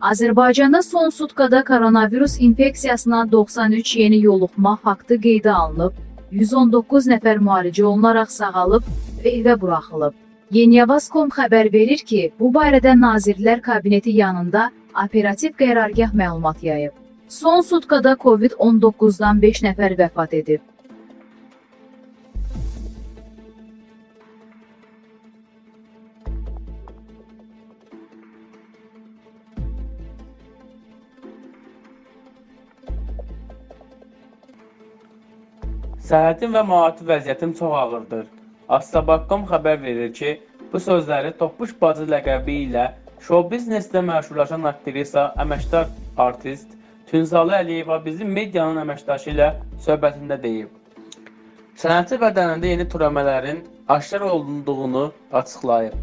Azərbaycanda son sutkada koronavirus infeksiyasına 93 yeni yoluxma faktı qeydə alınıb. 119 nəfər müalicə olunaraq sağalıb və evə buraxılıb. Yeniyavaz.com xəbər verir ki, bu barədə Nazirlər Kabineti yanında operativ qərargah məlumat yayıb. Son sutkada COVID-19-dan 5 nəfər vəfat edib. Səhhətin və maddi vəziyyətim çox ağırdır. Astabaqqom xəbər verir ki, bu sözləri Topuş bacı ləqəbi ilə şou biznesdə məşhurlaşan aktrisa, əməkdar artist Tünzalı Əliyeva bizim medianın əməkdaşı ilə söhbətində deyib. Sənəti bədənində yeni törəmələrin aşkar olunduğunu açıqlayıb.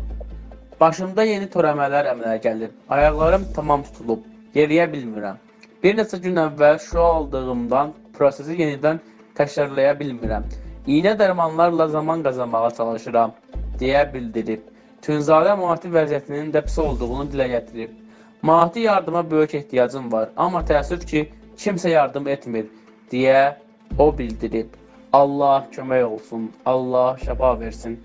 Başımda yeni törəmələr əmələ gəlib. Ayaqlarım tamam tutulub. Yeriyə bilmirəm. Bir neçə gün əvvəl şou aldığımdan prosesi yenidən təkrarlaya bilmirəm. İynə dərmanlarla zaman qazanmağa çalışıram, deyə bildirib. Tünzalə maddi vəziyyətinin də pis olduğunu dilə gətirib. Maddi yardıma böyük ehtiyacım var, amma təəssüf ki, kimsə yardım etmir, deyə o bildirib. Allah kömək olsun, Allah şəfa versin.